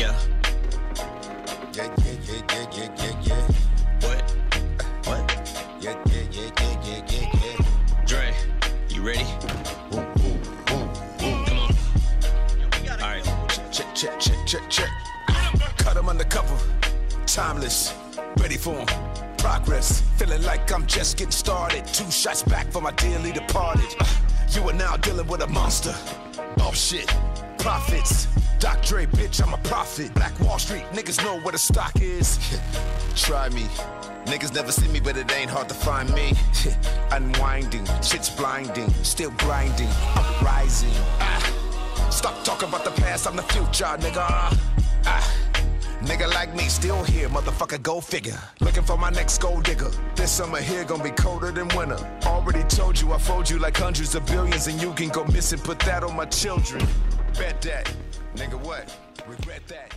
Yeah, yeah, yeah, yeah, yeah, yeah, yeah. What? What? Yeah, yeah, yeah, yeah, yeah, yeah, yeah. Dre, you ready? Boom, boom, boom, boom. Come on. All right. Check, check, check, check, check. Cut him undercover. Timeless. Ready for him. Progress. Feeling like I'm just getting started. Two shots back for my dearly departed. Uh, You are now dealing with a monster. Oh shit. Profits. Doc Dre, bitch, I'm a prophet. Black Wall Street, niggas know where the stock is. Try me. Niggas never see me, but it ain't hard to find me. Unwinding, shit's blinding, still grinding, I'm rising. Ah, stop talking about the past, I'm the future, nigga. Ah, nigga like me, still here, motherfucker, go figure. Looking for my next gold digger. This summer here gonna be colder than winter. Already told you I fold you like hundreds of billions, and you can go missing. Put that on my children. Bet that, nigga. What? Regret that.